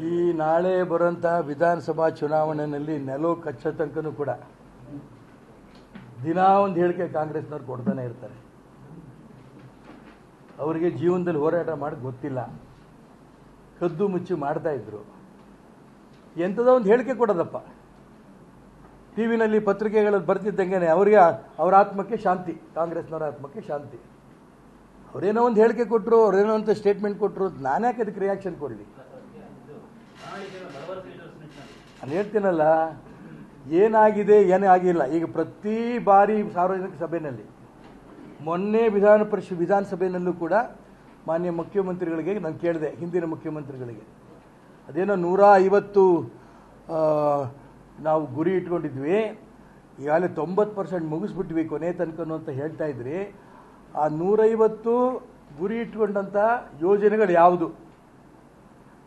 ಈ ನಾಳೆ ಬರುವಂತಹ ವಿಧಾನಸಭಾ ಚುನಾವಣೆಯಲ್ಲಿ ನೆಲವು ಕಚ್ಚೋ ತನಕನೂ ಕೂಡ ದಿನಾ ಒಂದು ಹೇಳಿಕೆ ಕಾಂಗ್ರೆಸ್ನವ್ರು ಕೊಡ್ತಾನೆ ಇರ್ತಾರೆ. ಅವರಿಗೆ ಜೀವನದಲ್ಲಿ ಹೋರಾಟ ಮಾಡಿ ಗೊತ್ತಿಲ್ಲ. ಕದ್ದು ಮುಚ್ಚಿ ಮಾಡ್ತಾ ಇದ್ರು. ಎಂಥದೋ ಒಂದು ಹೇಳಿಕೆ ಕೊಡೋದಪ್ಪ. ಟಿ ವಿನಲ್ಲಿ ಪತ್ರಿಕೆಗಳಲ್ಲಿ ಬರ್ತಿದ್ದಂಗೆ ಅವರಿಗೆ ಅವರ ಆತ್ಮಕ್ಕೆ ಶಾಂತಿ, ಕಾಂಗ್ರೆಸ್ನವರ ಆತ್ಮಕ್ಕೆ ಶಾಂತಿ. ಅವರೇನೋ ಒಂದು ಹೇಳಿಕೆ ಕೊಟ್ಟರು ಅವರೇನೋ ಅಂತ ಸ್ಟೇಟ್ಮೆಂಟ್ ಕೊಟ್ಟರು ನಾನ್ಯಾಕೆ ಅದಕ್ಕೆ ರಿಯಾಕ್ಷನ್ ಕೊಡಲಿ? ನಾನು ಹೇಳ್ತೀನಲ್ಲ, ಏನಾಗಿದೆ, ಏನಾಗಿಲ್ಲ. ಈಗ ಪ್ರತಿ ಬಾರಿ ಸಾರ್ವಜನಿಕ ಸಭೆಯಲ್ಲಿ, ಮೊನ್ನೆ ವಿಧಾನ ಪರಿಷತ್, ವಿಧಾನಸಭೆಯಲ್ಲೂ ಕೂಡ ಮಾನ್ಯ ಮುಖ್ಯಮಂತ್ರಿಗಳಿಗೆ ನಾನು ಕೇಳಿದೆ, ಹಿಂದಿನ ಮುಖ್ಯಮಂತ್ರಿಗಳಿಗೆ. ಅದೇನೋ ನೂರ ಐವತ್ತು ನಾವು ಗುರಿ ಇಟ್ಕೊಂಡಿದ್ವಿ. ಈಗಾಗಲೇ ತೊಂಬತ್ತು ಪರ್ಸೆಂಟ್ ಮುಗಿಸ್ಬಿಟ್ವಿ ಕೊನೆ ತನಕನು ಅಂತ ಹೇಳ್ತಾ ಇದ್ರಿ. ಆ ನೂರೈವತ್ತು ಗುರಿ ಇಟ್ಕೊಂಡಂಥ ಯೋಜನೆಗಳು ಯಾವುದು?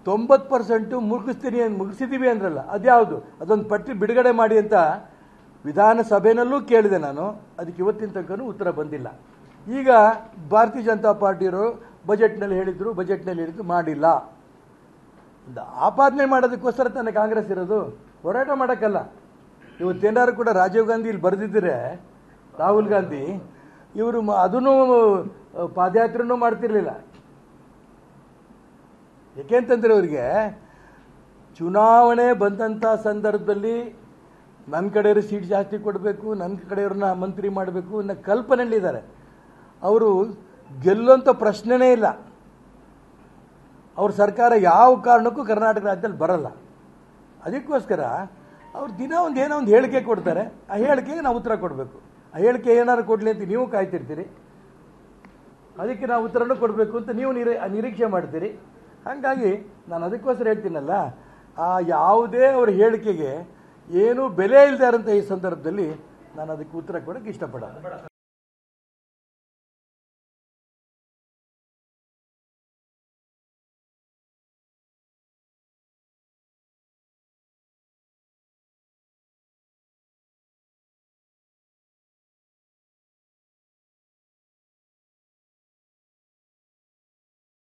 ತೊಂಬತ್ತು ಪರ್ಸೆಂಟು ಮುಗಿಸ್ತೀನಿ ಅಂತ ಮುಗಿಸಿದ್ದೀವಿ ಅಂದ್ರಲ್ಲ, ಅದ್ಯಾವುದು? ಅದೊಂದು ಪಟ್ಟಿ ಬಿಡುಗಡೆ ಮಾಡಿ ಅಂತ ವಿಧಾನಸಭೆನಲ್ಲೂ ಕೇಳಿದೆ ನಾನು. ಅದಕ್ಕೆ ಇವತ್ತಿನ ತನಕನೂ ಉತ್ತರ ಬಂದಿಲ್ಲ. ಈಗ ಭಾರತೀಯ ಜನತಾ ಪಾರ್ಟಿಯವರು ಬಜೆಟ್ನಲ್ಲಿ ಹೇಳಿದ್ರು ಬಜೆಟ್ನಲ್ಲಿ ಹೇಳಿದ್ರು ಮಾಡಿಲ್ಲ. ಆಪಾದನೆ ಮಾಡೋದಕ್ಕೋಸ್ಕರ ತಾನೇ ಕಾಂಗ್ರೆಸ್ ಇರೋದು? ಹೋರಾಟ ಮಾಡೋಕ್ಕಲ್ಲ. ಇವತ್ತೇನಾದ್ರು ಕೂಡ ರಾಜೀವ್ ಗಾಂಧಿ ಇಲ್ಲಿ ಬರೆದಿದ್ದರೆ ರಾಹುಲ್ ಗಾಂಧಿ, ಇವರು ಅದನ್ನು ಪಾದಯಾತ್ರೆನೂ ಮಾಡ್ತಿರ್ಲಿಲ್ಲ. ಯಾಕೆಂತಂದ್ರೆ ಅವರಿಗೆ ಚುನಾವಣೆ ಬಂದಂಥ ಸಂದರ್ಭದಲ್ಲಿ ನನ್ನ ಕಡೆಯವರು ಸೀಟ್ ಜಾಸ್ತಿ ಕೊಡಬೇಕು ನನ್ನ ಕಡೆಯವ್ರನ್ನ ಮಂತ್ರಿ ಮಾಡಬೇಕು ಅನ್ನೋ ಕಲ್ಪನೆಯಲ್ಲಿದ್ದಾರೆ. ಅವರು ಗೆಲ್ಲುವಂಥ ಪ್ರಶ್ನೆನೇ ಇಲ್ಲ. ಅವ್ರ ಸರ್ಕಾರ ಯಾವ ಕಾರಣಕ್ಕೂ ಕರ್ನಾಟಕ ರಾಜ್ಯದಲ್ಲಿ ಬರಲ್ಲ. ಅದಕ್ಕೋಸ್ಕರ ಅವ್ರು ದಿನ ಒಂದು ಏನೋ ಒಂದು ಹೇಳಿಕೆ ಕೊಡ್ತಾರೆ. ಆ ಹೇಳಿಕೆಗೆ ನಾವು ಉತ್ತರ ಕೊಡಬೇಕು. ಆ ಹೇಳಿಕೆ ಏನಾದ್ರು ಕೊಡಲಿ ಅಂತ ನೀವು ಕಾಯ್ತಿರ್ತೀರಿ. ಅದಕ್ಕೆ ನಾವು ಉತ್ತರನೂ ಕೊಡಬೇಕು ಅಂತ ನೀವು ನಿರೀ ನಿರೀಕ್ಷೆ ಮಾಡ್ತೀರಿ. ಹಾಗಾಗಿ ನಾನು ಅದಕ್ಕೋಸ್ಕರ ಹೇಳ್ತೀನಲ್ಲ, ಆ ಯಾವುದೇ ಅವರ ಹೇಳಿಕೆಗೆ ಏನೂ ಬೆಲೆ ಇಲ್ಲದೆ ಇರೋಂಥ ಈ ಸಂದರ್ಭದಲ್ಲಿ ನಾನು ಅದಕ್ಕೆ ಉತ್ತರ ಕೊಡೋಕ್ಕೆ ಇಷ್ಟಪಡಲ್ಲ.